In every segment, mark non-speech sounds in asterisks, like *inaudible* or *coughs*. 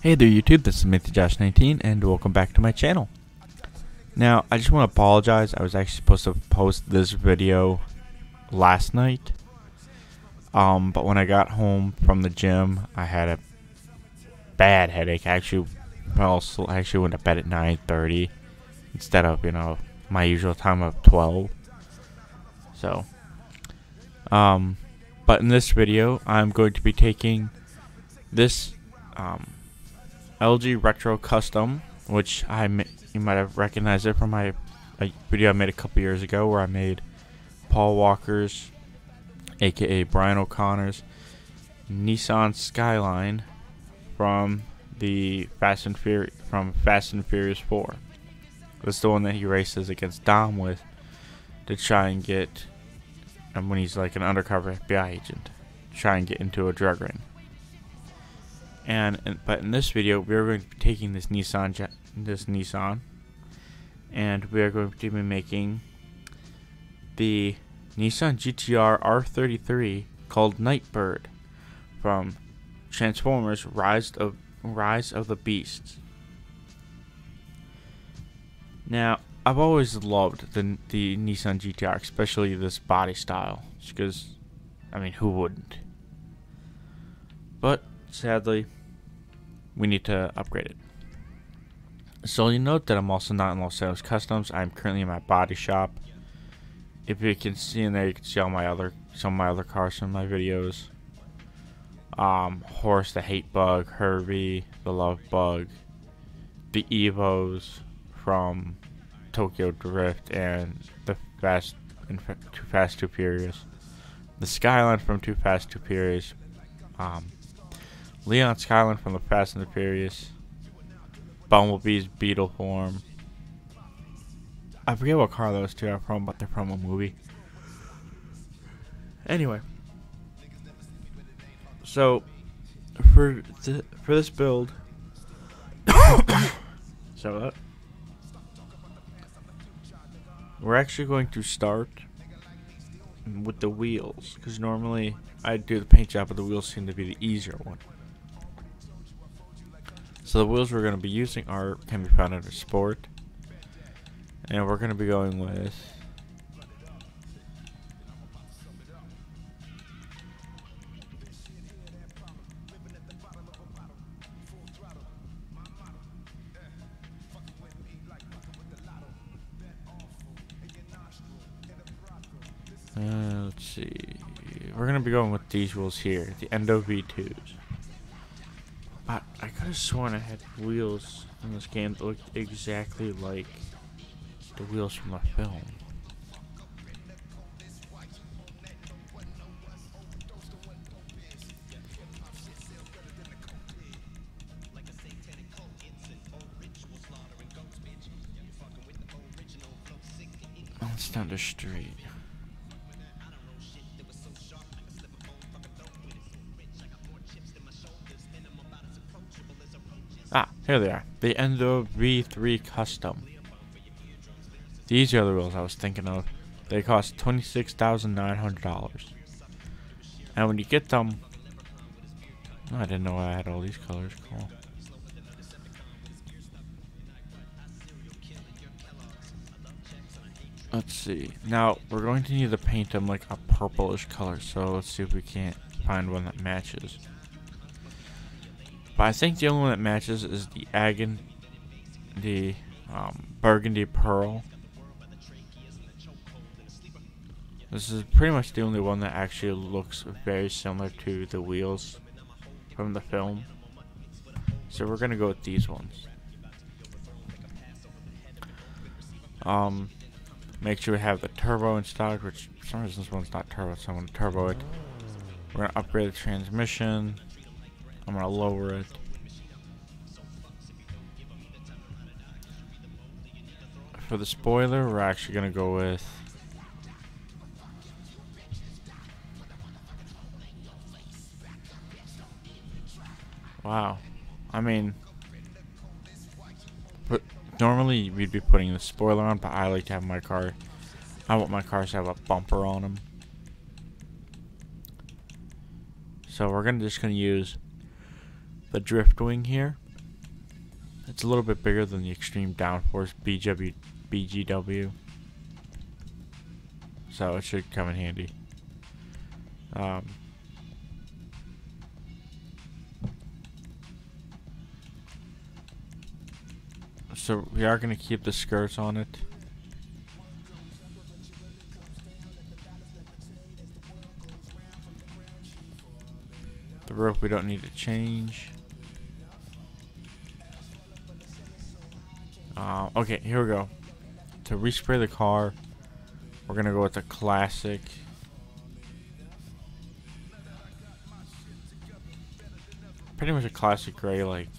Hey there YouTube, this is MintyJosh19 and welcome back to my channel. Now, I just want to apologize, I was actually supposed to post this video last night. Um, but when I got home from the gym, I had a bad headache. I actually, well, I actually went to bed at 9.30 instead of, you know, my usual time of 12. So, um, but in this video, I'm going to be taking this, um, Elegy Retro Custom, which I you might have recognized it from my video I made a couple years ago where I made Paul Walker's, aka Brian O'Connor's, Nissan Skyline from the Fast and Furious from Fast and Furious 4. That's the one that he races against Dom with to try and get, and when he's like an undercover FBI agent, try and get into a drug ring. And, and but in this video, we are going to be taking this Nissan, this Nissan, and we are going to be making the Nissan GTR R33 called Nightbird from Transformers: Rise of Rise of the Beasts. Now, I've always loved the the Nissan GTR, especially this body style, because, I mean, who wouldn't? But sadly, we need to upgrade it. So you note that I'm also not in Los Angeles Customs. I'm currently in my body shop. If you can see in there, you can see all my other some of my other cars from my videos. Um, Horace the Hate Bug, Herbie the Love Bug, the Evos from Tokyo Drift, and the Fast and Too Fast Too Furious, the Skyline from Too Fast Too Furious, um, Leon Skyline from the Fast and the Furious. Bumblebee's beetle form. I forget what car those two are from, but they're from a movie. Anyway. So, for th for this build, *coughs* so that we're actually going to start with the wheels, because normally I do the paint job, but the wheels seem to be the easier one. So the wheels we're going to be using are can be found under sport. And we're going to be going with uh, let's see. We're going to be going with these wheels here, the Endo V2s. Could have sworn I had wheels in this game that looked exactly like the wheels from the film. Oh, the street. Ah, here they are. The Endo V3 Custom. These are the wheels I was thinking of. They cost $26,900. And when you get them... I didn't know I had all these colors. Cool. Let's see. Now, we're going to need to paint them like a purplish color. So let's see if we can't find one that matches. But I think the only one that matches is the Agon, the um, Burgundy Pearl. This is pretty much the only one that actually looks very similar to the wheels from the film. So we're gonna go with these ones. Um, make sure we have the turbo in stock, which for some reason this one's not turbo, so I'm gonna turbo it. We're gonna upgrade the transmission. I'm gonna lower it. For the spoiler, we're actually gonna go with Wow. I mean but normally we'd be putting the spoiler on, but I like to have my car I want my cars to have a bumper on them. So we're gonna just gonna use the drift wing here. It's a little bit bigger than the Extreme Downforce BW, BGW. So it should come in handy. Um, so we are going to keep the skirts on it. The rope we don't need to change. Uh, okay, here we go. To respray the car, we're gonna go with the classic. Pretty much a classic gray, like.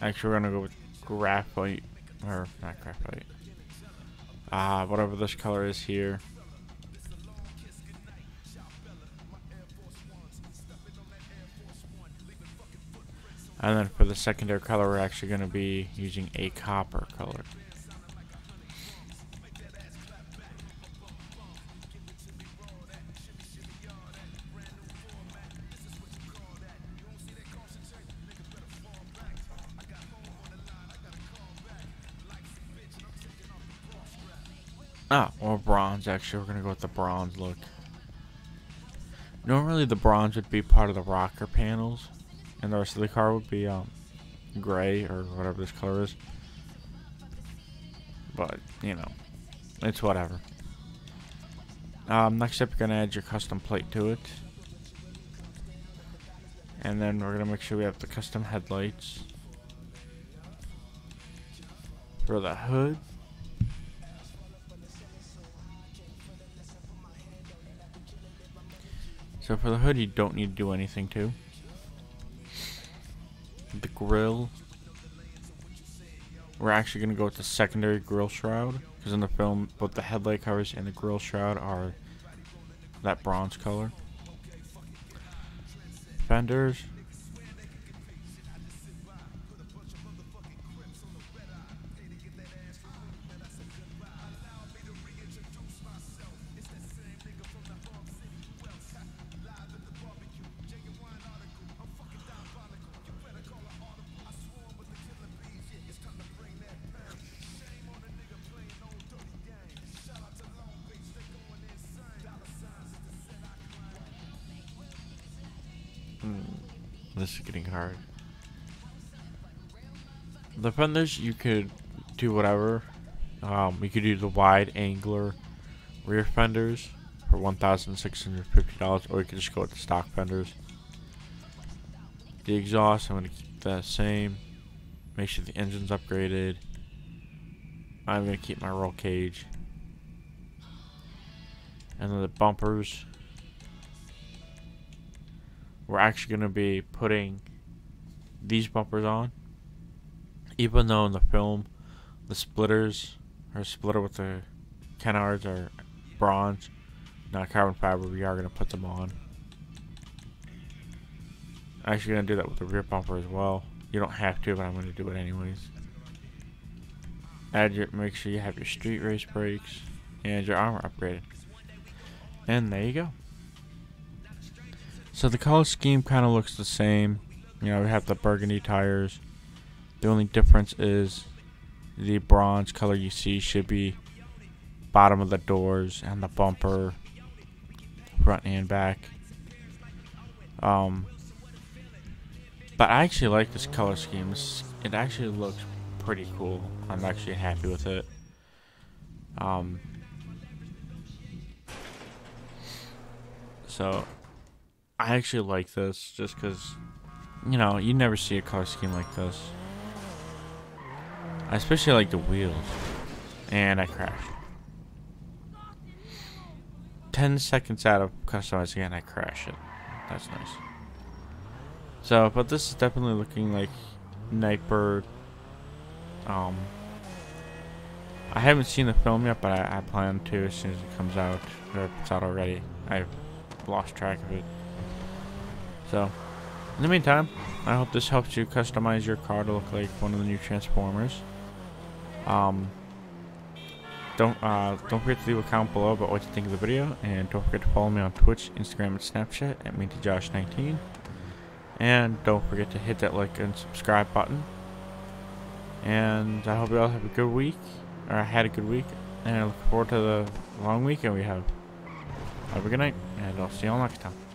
Actually, we're gonna go with graphite, or not graphite. Uh, whatever this color is here. And then for the secondary color, we're actually going to be using a copper color. Ah, or bronze actually. We're going to go with the bronze look. Normally the bronze would be part of the rocker panels and the rest of the car would be um, gray or whatever this color is. But, you know, it's whatever. Um, next up, you're going to add your custom plate to it. And then we're going to make sure we have the custom headlights. For the hood. So for the hood, you don't need to do anything to the grill. We're actually going to go with the secondary grill shroud. Because in the film, both the headlight covers and the grill shroud are that bronze color. Fenders. This is getting hard. The fenders, you could do whatever. Um, you could do the wide angler rear fenders for $1,650, or you could just go with the stock fenders. The exhaust, I'm going to keep that same. Make sure the engine's upgraded. I'm going to keep my roll cage. And then the bumpers, we're actually going to be putting these bumpers on. Even though in the film, the splitters, or splitter with the canards are bronze, not carbon fiber, we are going to put them on. I'm actually going to do that with the rear bumper as well. You don't have to, but I'm going to do it anyways. Add your, make sure you have your street race brakes and your armor upgraded. And there you go. So the color scheme kind of looks the same. You know, we have the burgundy tires. The only difference is the bronze color you see should be bottom of the doors and the bumper, front and back. Um, but I actually like this color scheme. It actually looks pretty cool. I'm actually happy with it. Um, so I actually like this just because, you know, you never see a car scheme like this. I especially like the wheels. And I crashed. 10 seconds out of customizing and I crash it. That's nice. So, but this is definitely looking like Nightbird. Um, I haven't seen the film yet, but I, I plan to as soon as it comes out. Or if it's out already. I've lost track of it. So, in the meantime, I hope this helps you customize your car to look like one of the new Transformers. Um, don't uh, don't forget to leave a comment below about what you think of the video, and don't forget to follow me on Twitch, Instagram, and Snapchat at MintyJosh19. And don't forget to hit that like and subscribe button And I hope you all have a good week, or had a good week, and I look forward to the long weekend we have. Have a good night, and I'll see you all next time.